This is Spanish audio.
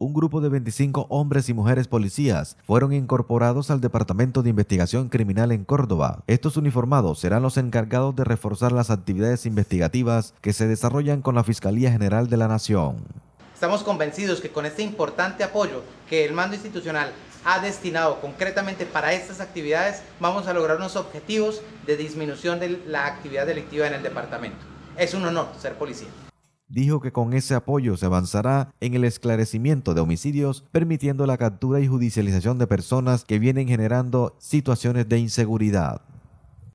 un grupo de 25 hombres y mujeres policías fueron incorporados al Departamento de Investigación Criminal en Córdoba. Estos uniformados serán los encargados de reforzar las actividades investigativas que se desarrollan con la Fiscalía General de la Nación. Estamos convencidos que con este importante apoyo que el mando institucional ha destinado concretamente para estas actividades, vamos a lograr unos objetivos de disminución de la actividad delictiva en el departamento. Es un honor ser policía dijo que con ese apoyo se avanzará en el esclarecimiento de homicidios, permitiendo la captura y judicialización de personas que vienen generando situaciones de inseguridad.